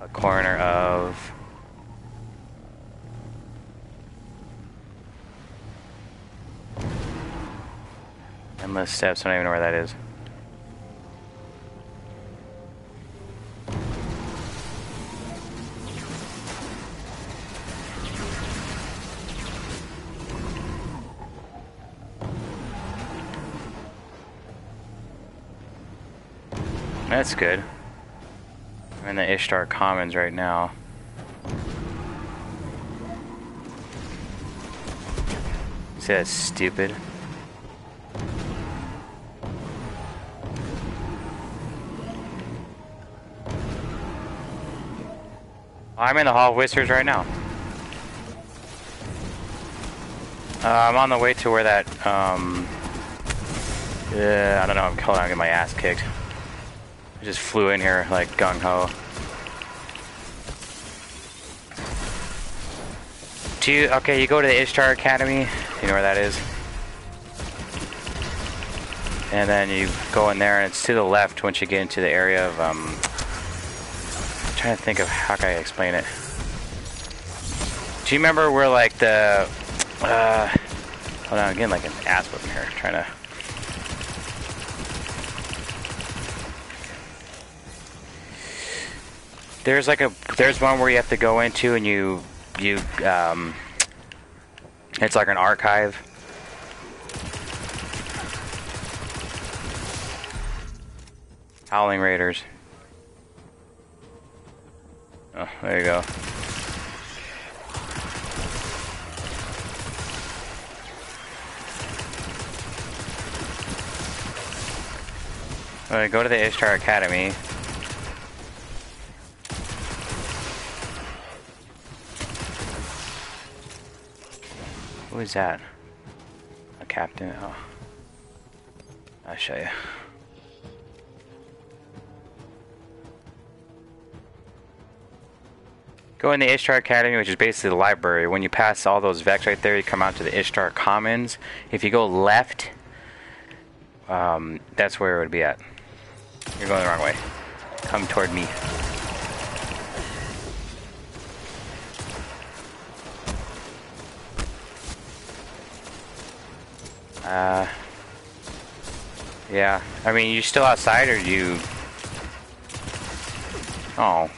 a corner of endless steps. I don't even know where that is. That's good. I'm in the Ishtar Commons right now. See that's stupid? I'm in the Hall of Whispers right now. Uh, I'm on the way to where that, um... Yeah, I don't know, I'm calling out getting my ass kicked. I just flew in here like gung-ho. Do you, okay, you go to the Ishtar Academy, you know where that is? And then you go in there and it's to the left once you get into the area of, um, I'm trying to think of how can I explain it. Do you remember where like the, uh, hold on, I'm getting like an ass whipping here, trying to, There's like a there's one where you have to go into and you you um it's like an archive. Howling Raiders. Oh, there you go. Alright, go to the Ishtar Academy. Who is that? A captain? Oh. I'll show you. Go in the Ishtar Academy, which is basically the library. When you pass all those Vex right there, you come out to the Ishtar Commons. If you go left, um, that's where it would be at. You're going the wrong way. Come toward me. Uh, yeah. I mean, you still outside, or you? Oh,